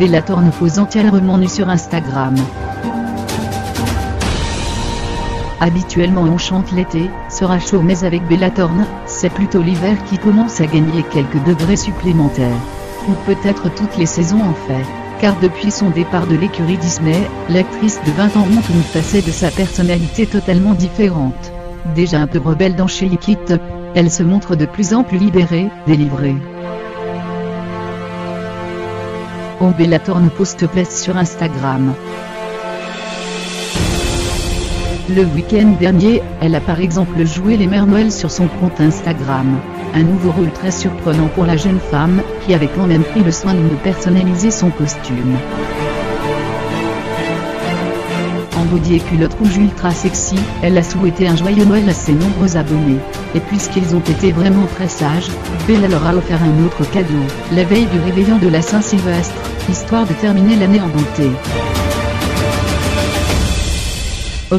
Bellator pose entièrement nu sur Instagram. Habituellement on chante l'été, sera chaud mais avec Bellatorn, c'est plutôt l'hiver qui commence à gagner quelques degrés supplémentaires. Ou peut-être toutes les saisons en fait, car depuis son départ de l'écurie Disney, l'actrice de 20 ans montre une facette de sa personnalité totalement différente. Déjà un peu rebelle dans chez It, elle se montre de plus en plus libérée, délivrée. On Bellator poste place sur Instagram. Le week-end dernier, elle a par exemple joué les Mères Noël sur son compte Instagram. Un nouveau rôle très surprenant pour la jeune femme, qui avait quand même pris le soin de personnaliser son costume. Body et culotte rouge ultra sexy, elle a souhaité un joyeux Noël à ses nombreux abonnés. Et puisqu'ils ont été vraiment très sages, Bella leur a offert un autre cadeau, la veille du réveillon de la Saint-Sylvestre, histoire de terminer l'année en beauté.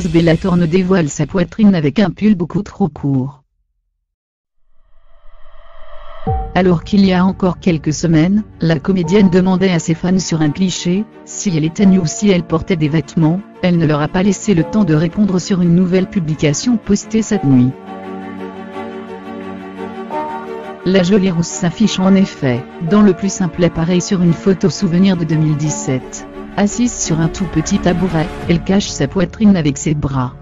Bellator dévoile sa poitrine avec un pull beaucoup trop court. Alors qu'il y a encore quelques semaines, la comédienne demandait à ses fans sur un cliché, si elle était nue ou si elle portait des vêtements, elle ne leur a pas laissé le temps de répondre sur une nouvelle publication postée cette nuit. La jolie rousse s'affiche en effet, dans le plus simple appareil sur une photo souvenir de 2017. Assise sur un tout petit tabouret, elle cache sa poitrine avec ses bras.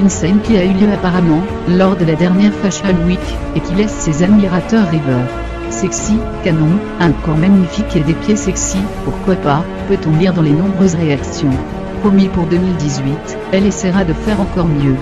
Une scène qui a eu lieu apparemment, lors de la dernière Fashion Week, et qui laisse ses admirateurs rêveurs. Sexy, canon, un corps magnifique et des pieds sexy, pourquoi pas, peut-on lire dans les nombreuses réactions. Promis pour 2018, elle essaiera de faire encore mieux.